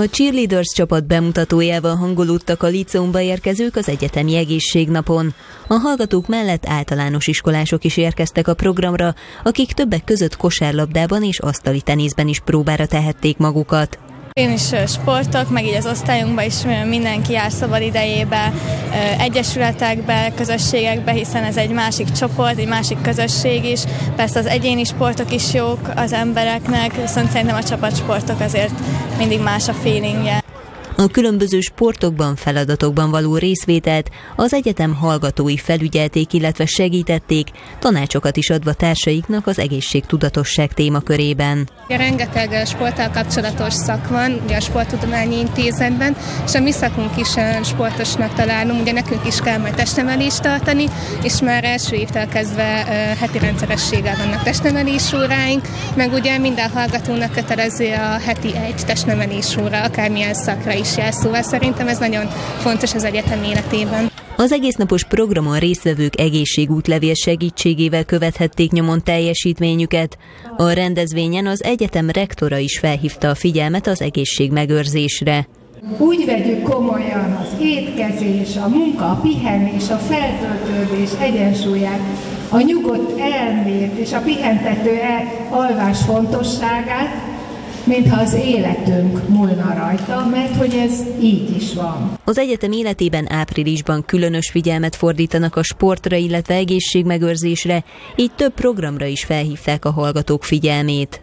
A Cheerleaders csapat bemutatójával hangolódtak a liceumba érkezők az egyetemi egészségnapon. A hallgatók mellett általános iskolások is érkeztek a programra, akik többek között kosárlabdában és asztali teniszben is próbára tehették magukat. Én is sportok, meg így az osztályunkban is mindenki jár szabad idejébe, egyesületekbe, közösségekbe, hiszen ez egy másik csoport, egy másik közösség is. Persze az egyéni sportok is jók az embereknek, viszont szerintem a csapatsportok azért mindig más a feelingje. A különböző sportokban, feladatokban való részvételt az egyetem hallgatói felügyelték, illetve segítették, tanácsokat is adva társaiknak az egészségtudatosság témakörében. Rengeteg sporttal kapcsolatos szak van, ugye a Sporttudományi Intézetben, és a mi szakunk is sportosnak találunk, ugye nekünk is kell majd testnevelést tartani, és már első évtől kezdve heti rendszerességgel vannak testnevelés óráink, meg ugye minden hallgatónak kötelező a heti egy testnevelés óra, akármilyen szakra is jár, szóval szerintem ez nagyon fontos az egyetem életében. Az egésznapos programon résztvevők egészségútlevél segítségével követhették nyomon teljesítményüket. A rendezvényen az egyetem rektora is felhívta a figyelmet az egészségmegőrzésre. Úgy vegyük komolyan az étkezés, a munka, a pihenés, a feltöltődés egyensúlyát, a nyugodt elmét és a pihentető alvás fontosságát, mintha az életünk múlna rajta, mert hogy ez így is van. Az egyetem életében áprilisban különös figyelmet fordítanak a sportra, illetve egészségmegőrzésre, így több programra is felhívták a hallgatók figyelmét.